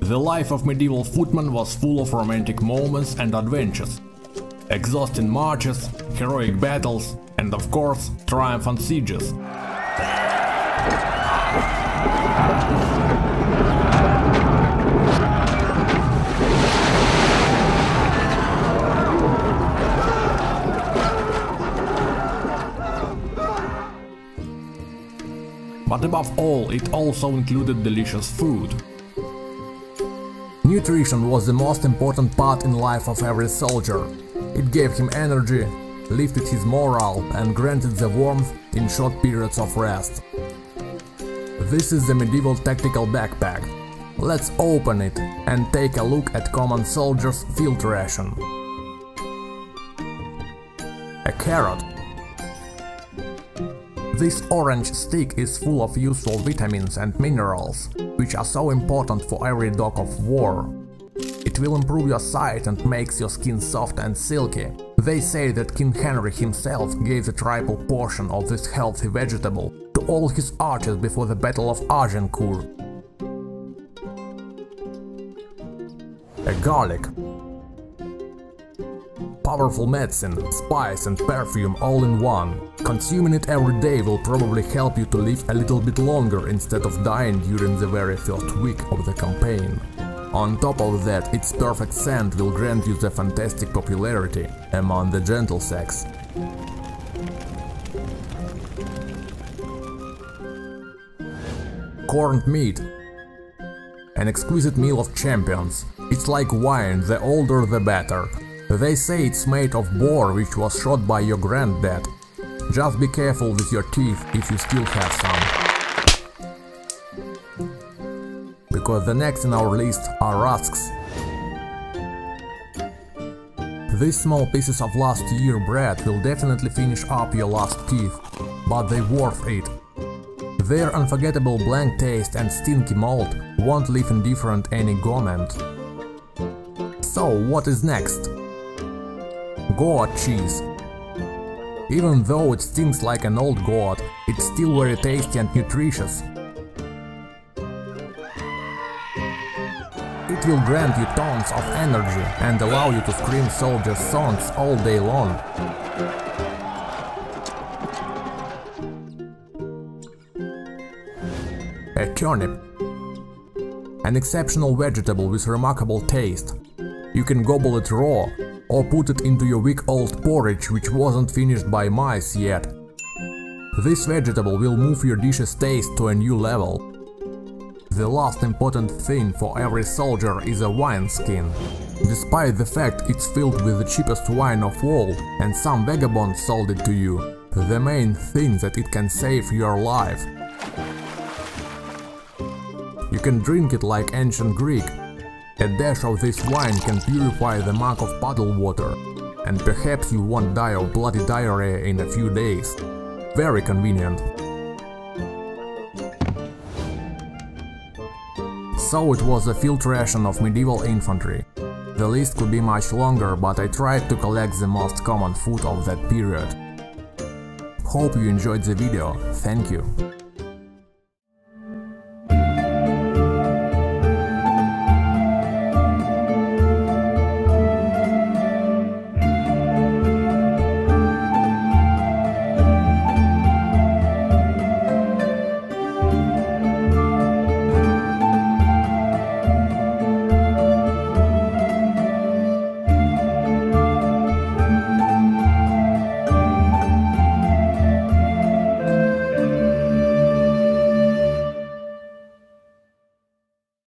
The life of medieval footmen was full of romantic moments and adventures. Exhausting marches, heroic battles, and of course, triumphant sieges. But above all, it also included delicious food. Nutrition was the most important part in life of every soldier. It gave him energy, lifted his morale and granted the warmth in short periods of rest. This is the medieval tactical backpack. Let's open it and take a look at common soldiers' field ration. A carrot this orange stick is full of useful vitamins and minerals, which are so important for every dog of war. It will improve your sight and makes your skin soft and silky. They say that King Henry himself gave the triple portion of this healthy vegetable to all his archers before the Battle of Agincourt. A garlic powerful medicine, spice and perfume all in one. Consuming it every day will probably help you to live a little bit longer instead of dying during the very first week of the campaign. On top of that, its perfect scent will grant you the fantastic popularity among the gentle sex. Corned meat An exquisite meal of champions. It's like wine, the older the better. They say it's made of boar which was shot by your granddad. Just be careful with your teeth if you still have some. Because the next in our list are rusks. These small pieces of last year bread will definitely finish up your last teeth, but they worth it. Their unforgettable blank taste and stinky mold won't leave indifferent any gourmand. So what is next? Goat cheese. Even though it stinks like an old goat, it's still very tasty and nutritious. It will grant you tons of energy and allow you to scream soldier songs all day long. A turnip. An exceptional vegetable with remarkable taste. You can gobble it raw, or put it into your week old porridge which wasn't finished by mice yet. This vegetable will move your dish's taste to a new level. The last important thing for every soldier is a wine skin. Despite the fact it's filled with the cheapest wine of all and some vagabond sold it to you, the main thing that it can save your life. You can drink it like ancient Greek, a dash of this wine can purify the mug of puddle water, and perhaps you won't die of bloody diarrhea in a few days. Very convenient. So it was a field ration of medieval infantry. The list could be much longer, but I tried to collect the most common food of that period. Hope you enjoyed the video, thank you.